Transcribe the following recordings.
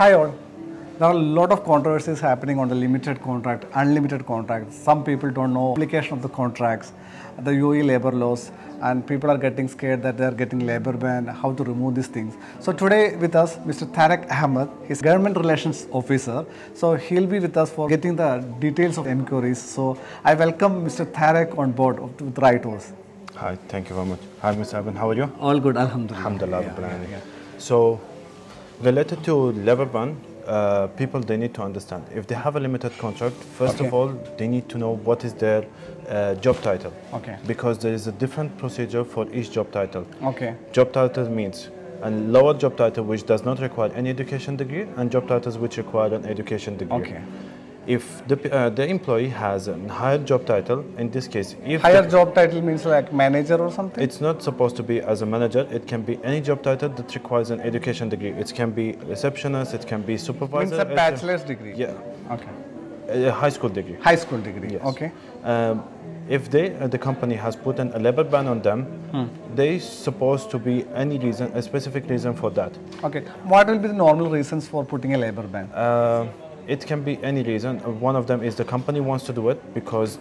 Hi all. There are a lot of controversies happening on the limited contract, unlimited contract. Some people don't know application of the contracts, the UAE labor laws, and people are getting scared that they are getting labor ban, how to remove these things. So today with us, Mr. Tarek Ahmed, he's government relations officer. So he'll be with us for getting the details of inquiries. So I welcome Mr. Tarek on board of- with RightVows. Hi, thank you very much. Hi, Mr. Aben, how are you? All good, Alhamdulillah. Alhamdulillah. Yeah, Rabbil yeah, So, related to labor ban, uh, people they need to understand if they have a limited contract. First Okay. of all, they need to know what is their uh, job title. Okay. Because there is a different procedure for each job title. Okay. Job title means a lower job title which does not require any education degree, and job titles which require an education degree. Okay. If the, uh, the employee has a higher job title, in this case, if the- Higher job title means like manager or something? It's not supposed to be as a manager. It can be any job title that requires an education degree. It can be receptionist. It can be supervisor. means a bachelor's degree? Yeah, Okay. a high school degree. High school degree? Yes. Okay. Um, if they, uh, the company has put in a labor ban on them, Hmm. they supposed to be any reason, a specific reason for that. Okay. What will be the normal reasons for putting a labor ban? Uh, it can be any reason. One of them is the company wants to do it because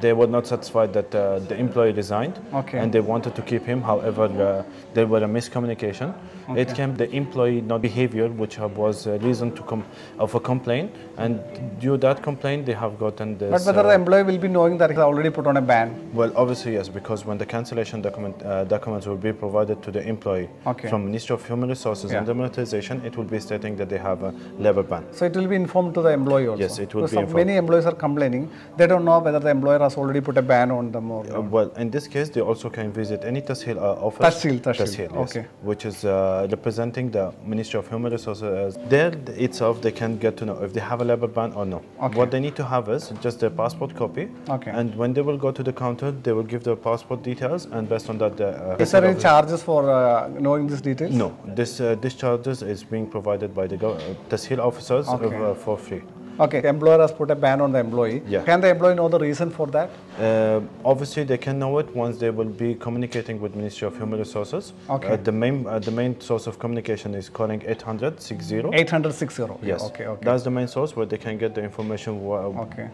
they were not satisfied that uh, the employee resigned Okay. and they wanted to keep him. However, uh, there were a miscommunication. It came the employee not behavior, which uh, was a reason to com- of a complaint, and due that complaint, they have gotten this. But whether uh, the employee will be knowing that he's already put on a ban? well, obviously yes, because when the cancellation document uh, documents will be provided to the employee Okay. from Ministry of Human Resources Yeah. and Emiratisation, it will be stating that they have a labor ban. So it will be informed to the employee also? Yes, it will Because be informed. Many employees are complaining. They don't know whether the employer has already put a ban on them or Uh, well, in this case, they also can visit any Tasheel uh, office. Tasheel, Tasheel, yes, okay. Which is uh, representing the Ministry of Human Resources. There itself, they can get to know if they have a labor ban or no. Okay. What they need to have is just their passport copy. Okay. And when they will go to the counter, they will give their passport details, and based on that, the, uh, Is there any charges for uh, knowing these details? No, this uh, this charges is being provided by the uh, Tasheel officers Okay. uh, for free. Okay. The employer has put a ban on the employee. Yeah. Can the employee know the reason for that? Uh, obviously, they can know it once they will be communicating with Ministry of Human Resources. Okay. Uh, the main uh, the main source of communication is calling 800 60. 860. Yes. Okay. Okay. That's the main source where they can get the information. Okay.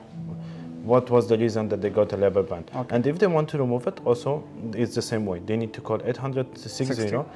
What was the reason that they got a labor ban? Okay. And if they want to remove it, also it's the same way. They need to call 800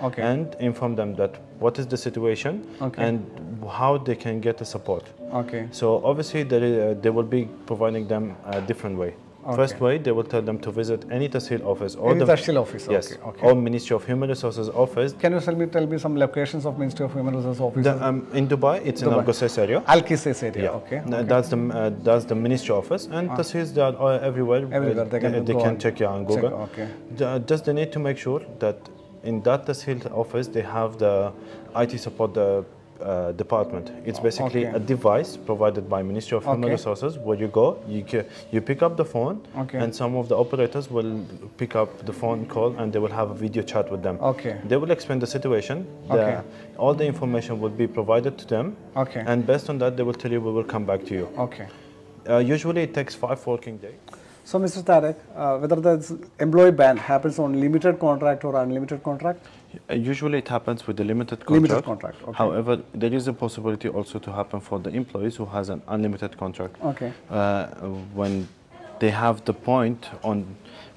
Okay. and inform them that what is the situation Okay. and how they can get the support. Okay. So obviously there is, uh, they will be providing them a different way. Okay. First way, they will tell them to visit any Tasheel office or Any the Tasheel office, Yes, okay, okay. or Ministry of Human Resources office. Can you tell me tell me some locations of Ministry of Human Resources office? The, um, in Dubai, it's in Al Qusais area. Al Qusais area. Yeah, Okay. Okay. That's the uh, that's the ministry office, and Tasheels they are all everywhere. Everywhere, they can they go can check yeah, on check, Google. okay. Ju- Just they need to make sure that in that Tasheel office they have the IT support uh, uh, department. It's basically Okay. a device provided by Ministry of Human Okay. Resources where you go, you you pick up the phone, Okay. and some of the operators will pick up the phone call and they will have a video chat with them. Okay. They will explain the situation. The, Okay. All the information will be provided to them. Okay. And based on that, they will tell you we will come back to you. Okay. Uh, usually it takes five working days. So, Mr. Tarek, uh, whether the employee ban happens on limited contract or unlimited contract? Usually it happens with the limited contract. Limited contract, okay. However, there is a possibility also to happen for the employees who has an unlimited contract. Okay. Uh, when they have the point on,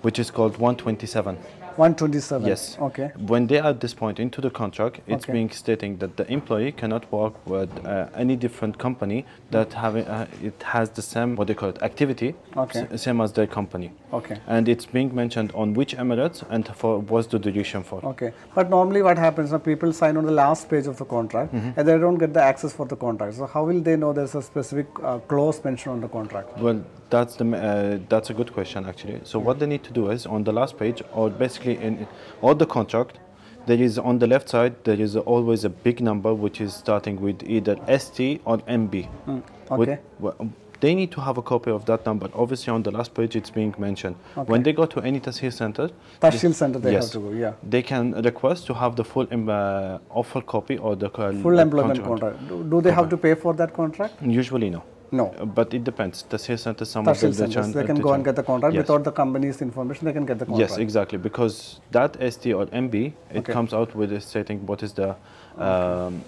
which is called 127. 127. Yes. Okay. When they are at this point into the contract, it's Okay. being stating that the employee cannot work with uh, any different company that having uh, it has the same what they call it activity, Okay. same as their company. Okay. And it's being mentioned on which Emirates and for what's the duration for. Okay. But normally what happens, now people sign on the last page of the contract Mm-hmm. and they don't get the access for the contract. So how will they know there's a specific uh, clause mentioned on the contract? Well, that's the uh, that's a good question actually. So what they need to do is on the last page, or basically in all the contract, there is on the left side there is always a big number which is starting with either ST or MB. With- okay. well, they need to have a copy of that number. Obviously, on the last page, it's being mentioned. Okay. When they go to any Tasheel center, Tasheel center they yes, have to go, yeah. they can request to have the full um, uh, offer copy or the uh, Full employment contract. Do, do they have to pay for that contract? Usually, no. No. Uh, But it depends. The sales center, some of Tasheel them, centers, they can go and get the contract Yes. without the company's information. They can get the contract. Yes, exactly. Because that ST or MB, it Okay. comes out with a stating what is the um,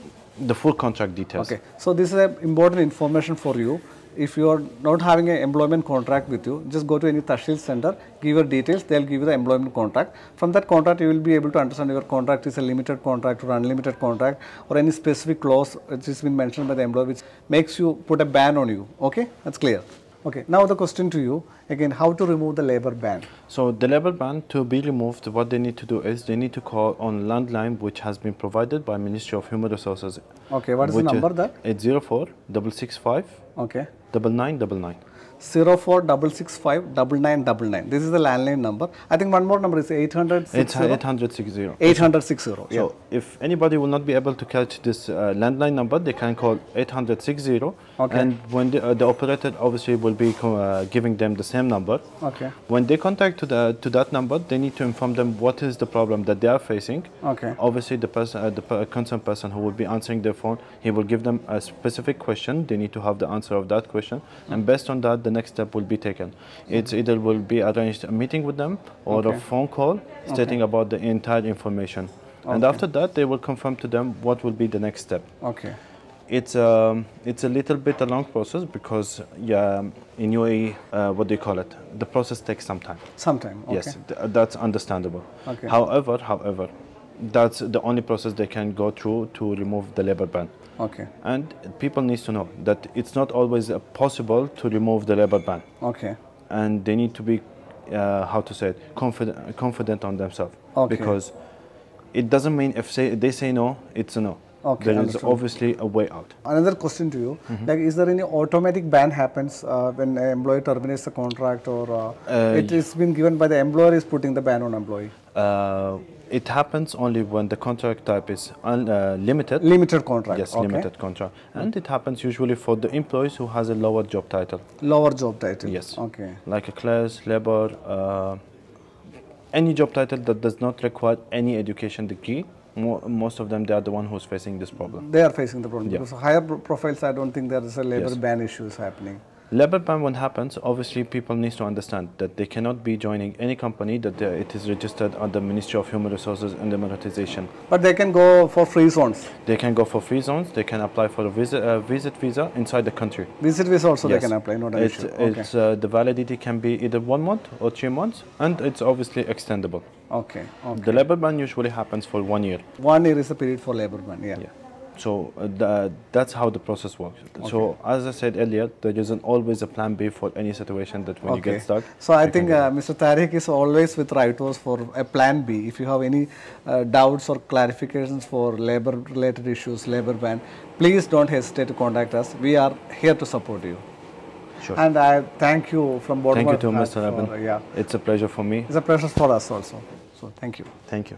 the full contract details. Okay, so this is a important information for you. If you are not having an employment contract with you, just go to any Tasheel center, give your details, they'll give you the employment contract. From that contract, you will be able to understand your contract is a limited contract or unlimited contract or any specific clause which has been mentioned by the employer which makes you put a ban on you. Okay, that's clear. Okay, now the question to you again, how to remove the labor ban? So the labor ban to be removed, what they need to do is they need to call on landline which has been provided by Ministry of Human Resources. Okay, what is the number there? It's 04 665 Okay. 9999. 0466599999. This is the landline number. I think one more number is 800 It's 860. 860. Yeah. So if anybody will not be able to catch this uh, landline number, they can call 860. Okay. And when the, uh, the operator obviously will be uh, giving them the same number. Okay. When they contact to the to that number, they need to inform them what is the problem that they are facing. Okay. Obviously, the person, uh, the per- concerned person who will be answering their phone, he will give them a specific question. They need to have the answer of that question, and based on that, the next step will be taken. It's either will be arranged a meeting with them or Okay. a phone call stating about the entire information, and after that, they will confirm to them what will be the next step. Okay. It's um, it's a little bit a long process because yeah, in UAE, uh, what do you call it? The process takes some time. Sometime. Okay. Yes, th- that's understandable. Okay. However, however, that's the only process they can go through to remove the labor ban. Okay. And people need to know that it's not always uh, possible to remove the labor ban, Okay. and they need to be, uh, how to say it, confident, confident on themselves. Okay. Because it doesn't mean if say, they say no, it's a no. Okay, There is understood. obviously a way out. Another question to you: Mm-hmm. Like, is there any automatic ban happens uh, when an employee terminates the contract, or uh, Uh, it is been given by the employer is putting the ban on employee? Uh, it happens only when the contract type is uh, limited. Limited contract. Yes, okay. limited contract, and it happens usually for the employees who has a lower job title, Lower job title. Yes. Okay. like a class, labor, uh, any job title that does not require any education degree. Mo- most of them, they are the one who's facing this problem. They are facing the problem Yeah. because higher profiles. I don't think there is a labor Yes. ban issue is happening. Labor ban when happens, obviously people need to understand that they cannot be joining any company that they- it is registered under Ministry of Human Resources and Emiratisation. But they can go for free zones. They can go for free zones. They can apply for a visit, uh, visit visa inside the country. Visit visa also Yes. they can apply. Not an it's, issue. Okay. It's, uh, the validity can be either one month or three months, and it's obviously extendable. okay. Okay. The labor ban usually happens for one year. One year is the period for labor ban. Yeah. Yeah. So uh, the, that's how the process works. So as I said earlier, there isn't always a plan B for any situation that when you get stuck. So I think uh, Mr. Tariq is always with RightVows for a plan B. If you have any uh, doubts or clarifications for labor related issues, labor ban, please don't hesitate to contact us. We are here to support you. Sure. And I thank you from bottom Thank you of to my heart Mr. for, Rabin. Yeah, It's a pleasure for me. it's a pleasure for us also. So thank you. Thank you.